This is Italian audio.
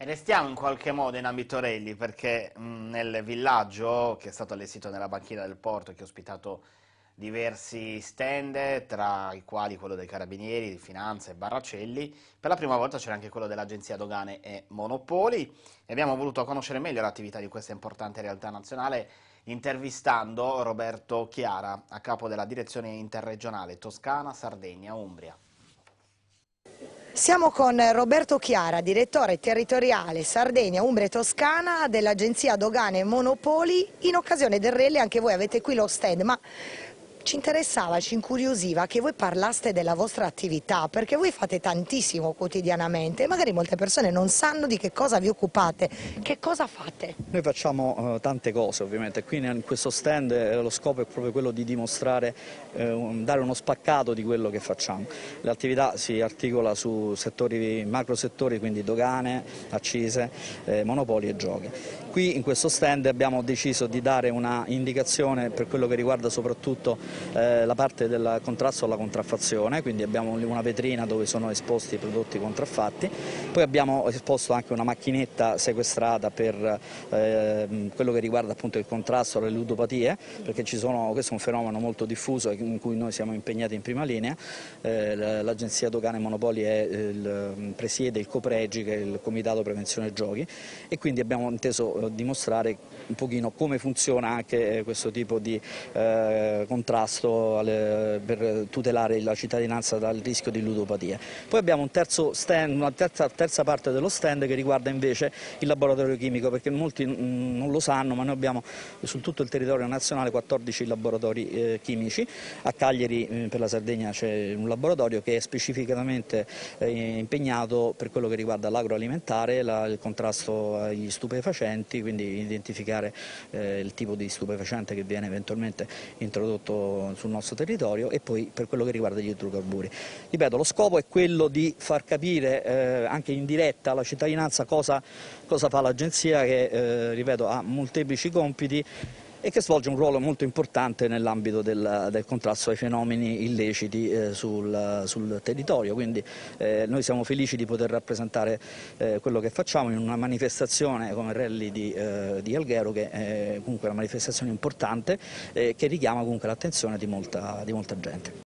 E restiamo in qualche modo in ambito rally perché mh, nel villaggio che è stato allestito nella banchina del porto che ha ospitato diversi stand, tra i quali quello dei Carabinieri, di Finanza e Barracelli. Per la prima volta c'era anche quello dell'Agenzia Dogane e Monopoli e abbiamo voluto conoscere meglio l'attività di questa importante realtà nazionale intervistando Roberto Chiara, a capo della direzione interregionale Toscana, Sardegna, Umbria. Siamo con Roberto Chiara, direttore territoriale Sardegna, Umbria e Toscana dell'Agenzia Dogane e Monopoli. In occasione del rally anche voi avete qui lo stand, ma ci interessava, ci incuriosiva che voi parlaste della vostra attività, perché voi fate tantissimo quotidianamente e magari molte persone non sanno di che cosa vi occupate. Che cosa fate? Noi facciamo uh, tante cose ovviamente, qui in questo stand eh, lo scopo è proprio quello di dimostrare, eh, dare uno spaccato di quello che facciamo. L'attività si articola su settori, macro settori, quindi dogane, accise, eh, monopoli e giochi. Qui in questo stand abbiamo deciso di dare una indicazione per quello che riguarda soprattutto eh, la parte del contrasto alla contraffazione, quindi abbiamo una vetrina dove sono esposti i prodotti contraffatti, poi abbiamo esposto anche una macchinetta sequestrata per eh, quello che riguarda appunto il contrasto alle ludopatie, perché sono, questo è un fenomeno molto diffuso in cui noi siamo impegnati in prima linea, eh, l'Agenzia Dogane Monopoli è, il, presiede il Copregi che è il Comitato Prevenzione Giochi e quindi abbiamo inteso eh, dimostrare un pochino come funziona anche questo tipo di eh, contrasto contrasto alle, per tutelare la cittadinanza dal rischio di ludopatia. Poi abbiamo un stand, una terza, terza, parte dello stand che riguarda invece il laboratorio chimico, perché molti non lo sanno, ma noi abbiamo su tutto il territorio nazionale 14 laboratori eh, chimici. A Cagliari eh, per la Sardegna c'è un laboratorio che è specificatamente eh, impegnato per quello che riguarda l'agroalimentare, la, il contrasto agli stupefacenti, quindi identificare eh, il tipo di stupefacente che viene eventualmente introdotto sul nostro territorio e poi per quello che riguarda gli idrocarburi. Ripeto, lo scopo è quello di far capire eh, anche in diretta alla cittadinanza cosa, cosa fa l'agenzia che, eh, ripeto, ha molteplici compiti e che svolge un ruolo molto importante nell'ambito del, del, contrasto ai fenomeni illeciti eh, sul, sul, territorio, quindi eh, noi siamo felici di poter rappresentare eh, quello che facciamo in una manifestazione come rally di, eh, di Alghero che è comunque una manifestazione importante eh, che richiama comunque l'attenzione di di molta gente.